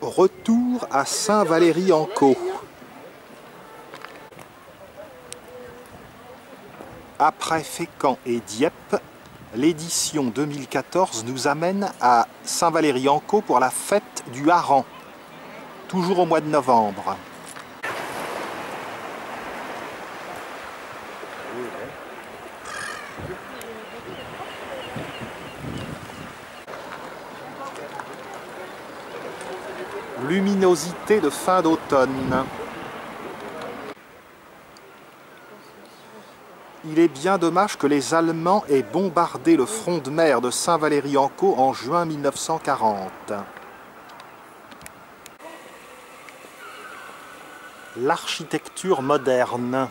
Retour à Saint-Valery-en-Caux. Après Fécamp et Dieppe, l'édition 2014 nous amène à Saint-Valery-en-Caux pour la fête du hareng, toujours au mois de novembre. Luminosité de fin d'automne. Il est bien dommage que les Allemands aient bombardé le front de mer de Saint-Valery-en-Caux en juin 1940. L'architecture moderne.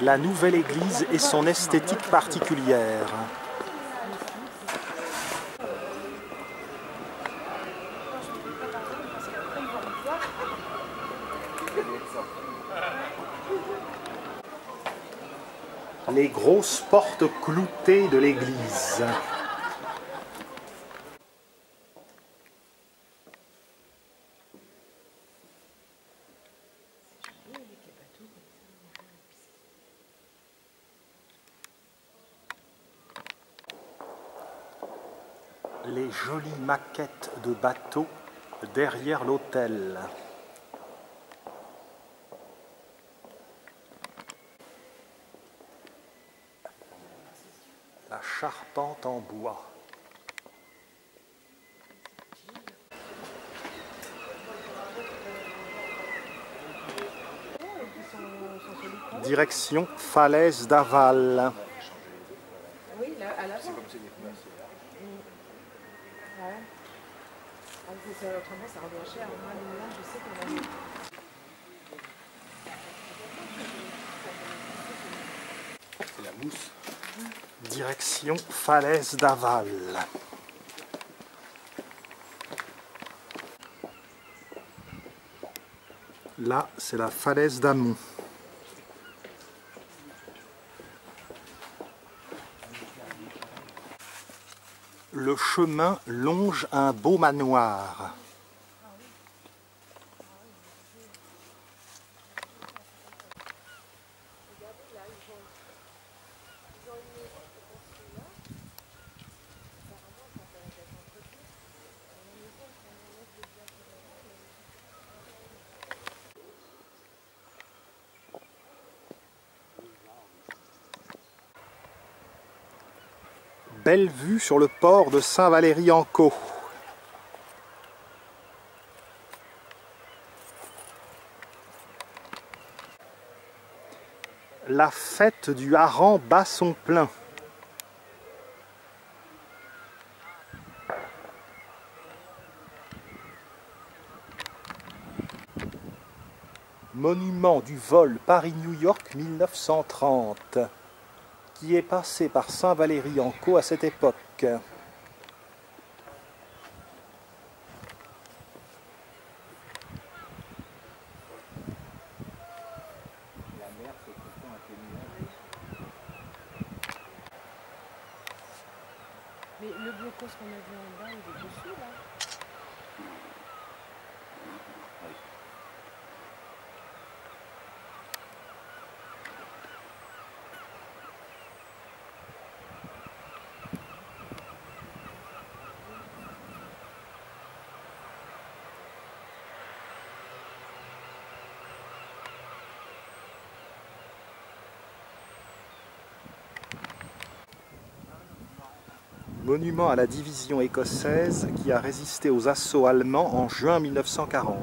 La nouvelle église et son esthétique particulière. Les grosses portes cloutées de l'église. Les jolies maquettes de bateaux derrière l'hôtel. la charpente en bois. Direction falaise d'Aval. Oui, là, à l'avant. Ouais. Ah, c'est- autrement, ça revient cher. Moi, là, je sais qu'on a mis. C'est la mousse. Direction falaise d'Aval. Là, c'est la falaise d'Amont. Le chemin longe un beau manoir. Belle vue sur le port de Saint-Valery-en-Caux. La fête du hareng bat son plein. Monument du vol Paris-New York 1930 qui est passé par Saint-Valery-en-Caux à cette époque. Mais le blocos qu'on a vu en bas, il est dessus, là. Monument à la division écossaise qui a résisté aux assauts allemands en juin 1940.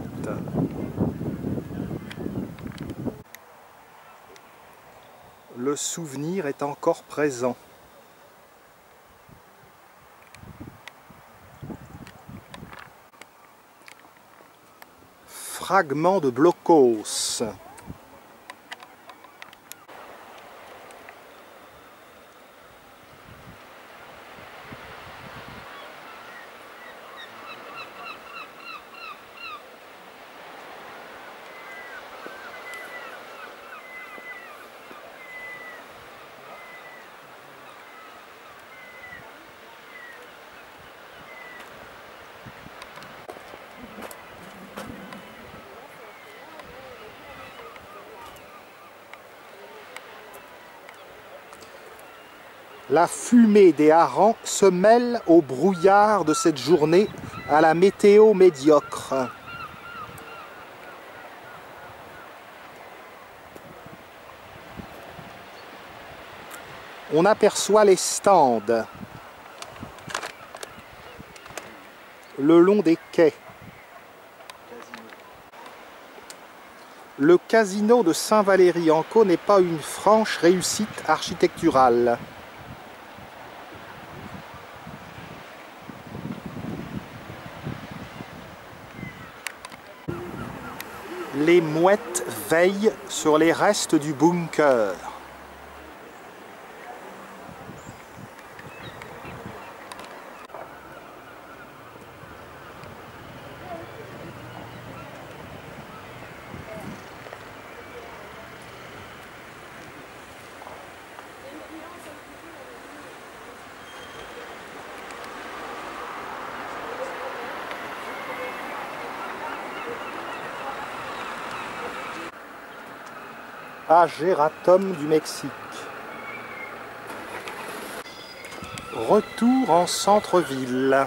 Le souvenir est encore présent. Fragment de blocos. La fumée des harengs se mêle au brouillard de cette journée, à la météo médiocre. On aperçoit les stands le long des quais. Le casino de Saint-Valery-en-Caux n'est pas une franche réussite architecturale. Les mouettes veillent sur les restes du bunker. Ageratum du Mexique. Retour en centre-ville.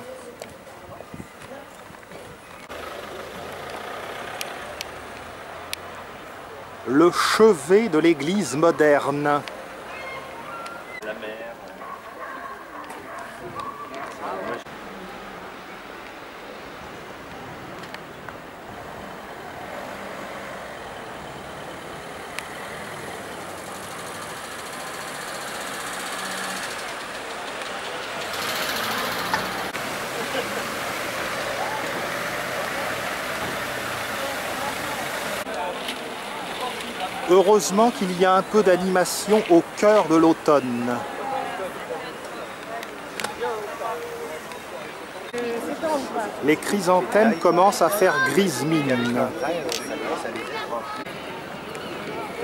Le chevet de l'église moderne. Heureusement qu'il y a un peu d'animation au cœur de l'automne. Les chrysanthèmes commencent à faire grise mine.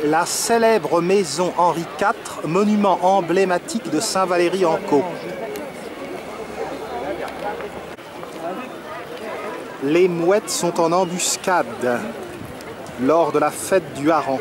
La célèbre maison Henri IV, monument emblématique de Saint-Valery-en-Caux. Les mouettes sont en embuscade lors de la fête du hareng.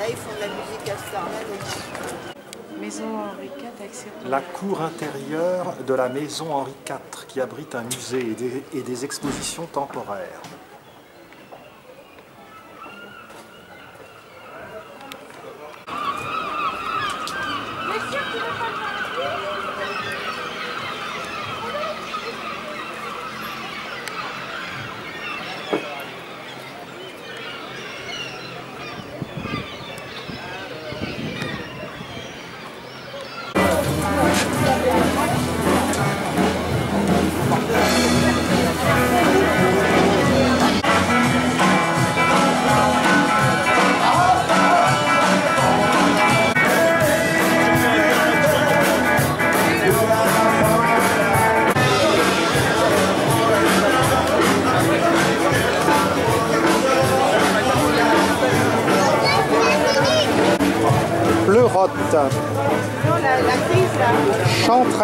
là ils font de la musique à. Maison Henri IV accepte. La cour intérieure de la maison Henri IV qui abrite un musée et des, et des expositions temporaires.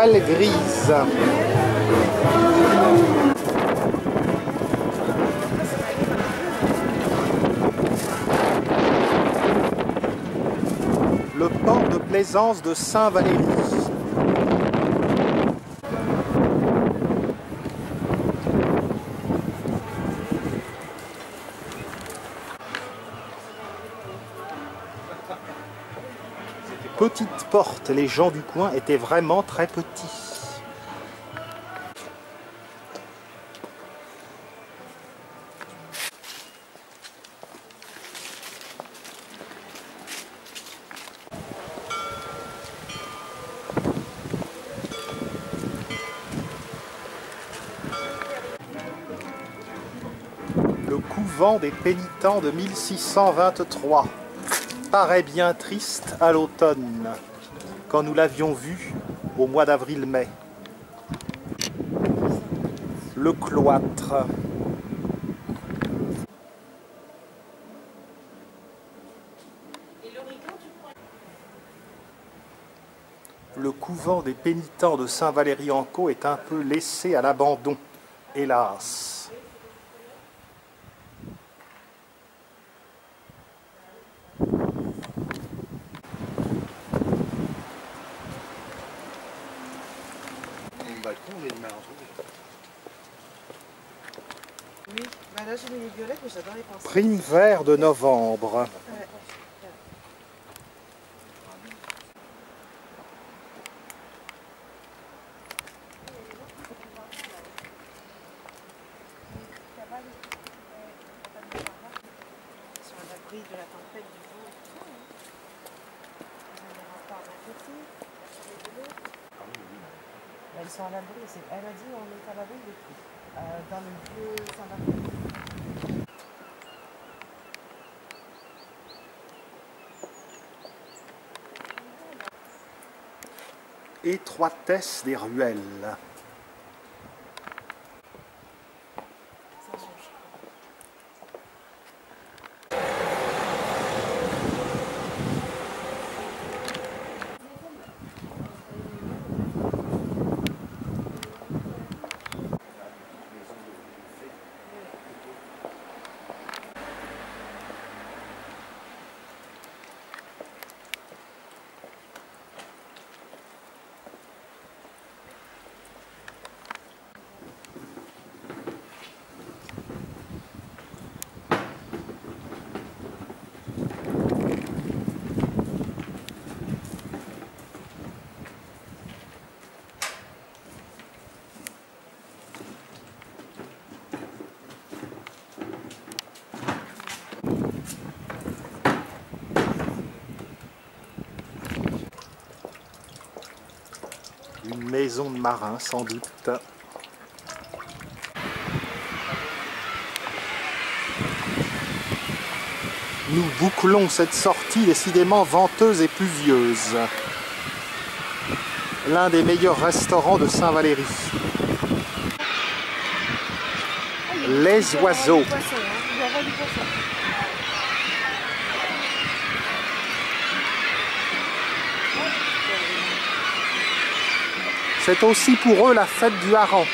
Grise. Le port de plaisance de Saint-Valéry. Les gens du coin étaient vraiment très petits. couvent des pénitents de 1623 paraît bien triste à l'automne, nous l'avions vu au mois d'avril-mai. Le cloître. Le couvent des pénitents de Saint-Valery-en-Caux est un peu laissé à l'abandon, hélas. On. Oui, bah là j'ai mis les violettes, mais j'adore les pinceaux. Prime vert de novembre. De la tempête du vent et tout ça. hein. Ils ont des remparts d'un côté, la forêt de l'autre. Ils sont à l'abri, elle a dit on est à l'abri de tout. Euh, dans le vieux Saint-Valery. Étroitesse des ruelles. Une maison de marin, sans doute. Nous bouclons cette sortie décidément venteuse et pluvieuse. L'un des meilleurs restaurants de Saint-Valéry. Les oiseaux. Du poisson, hein. Il y aura du poisson. C'est aussi pour eux la fête du hareng.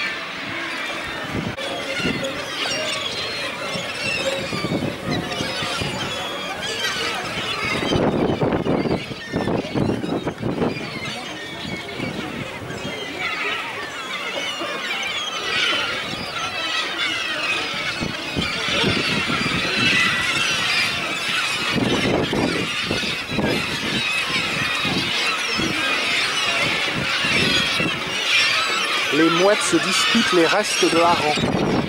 Se disputent les restes de hareng.